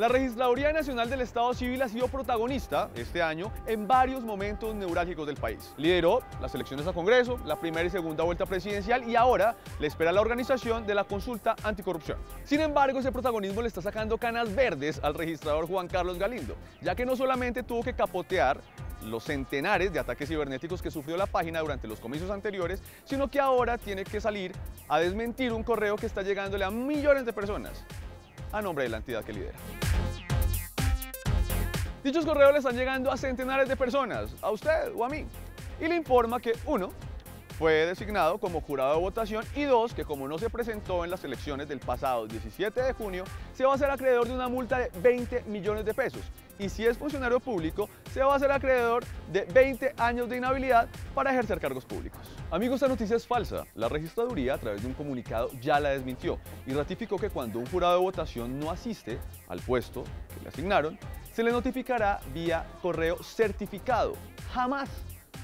La Registraduría Nacional del Estado Civil ha sido protagonista este año en varios momentos neurálgicos del país. Lideró las elecciones a Congreso, la primera y segunda vuelta presidencial y ahora le espera la organización de la consulta anticorrupción. Sin embargo, ese protagonismo le está sacando canas verdes al registrador Juan Carlos Galindo, ya que no solamente tuvo que capotear los centenares de ataques cibernéticos que sufrió la página durante los comicios anteriores, sino que ahora tiene que salir a desmentir un correo que está llegándole a millones de personas a nombre de la entidad que lidera. Dichos correos le están llegando a centenares de personas, a usted o a mí, y le informa que uno, fue designado como jurado de votación y dos, que como no se presentó en las elecciones del pasado 17 de junio, se va a hacer acreedor de una multa de 20 millones de pesos. Y si es funcionario público, se va a hacer acreedor de 20 años de inhabilidad para ejercer cargos públicos. Amigos, esta noticia es falsa. La registraduría, a través de un comunicado, ya la desmintió y ratificó que cuando un jurado de votación no asiste al puesto que le asignaron, se le notificará vía correo certificado, jamás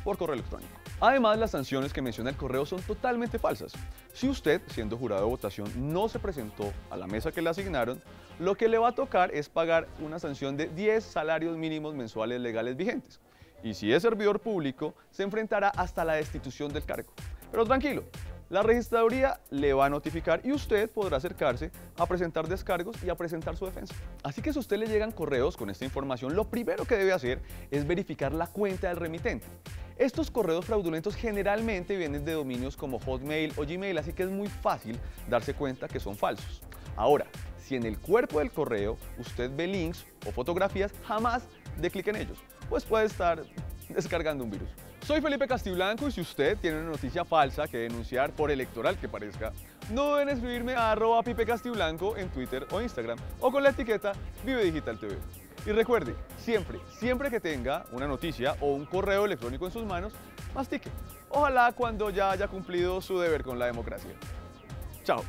por correo electrónico. Además, las sanciones que menciona el correo son totalmente falsas. Si usted, siendo jurado de votación, no se presentó a la mesa que le asignaron, lo que le va a tocar es pagar una sanción de 10 salarios mínimos mensuales legales vigentes. Y si es servidor público, se enfrentará hasta la destitución del cargo. Pero tranquilo, la registraduría le va a notificar y usted podrá acercarse a presentar descargos y a presentar su defensa. Así que si a usted le llegan correos con esta información, lo primero que debe hacer es verificar la cuenta del remitente. Estos correos fraudulentos generalmente vienen de dominios como Hotmail o Gmail, así que es muy fácil darse cuenta que son falsos. Ahora, si en el cuerpo del correo usted ve links o fotografías, jamás de clic en ellos, pues puede estar descargando un virus. Soy Felipe Castiblanco y si usted tiene una noticia falsa que denunciar por electoral que parezca, no deben escribirme a arroba Pipe Castiblanco en Twitter o Instagram o con la etiqueta Vive Digital TV. Y recuerde, siempre, siempre que tenga una noticia o un correo electrónico en sus manos, mastique. Ojalá cuando ya haya cumplido su deber con la democracia. Chao.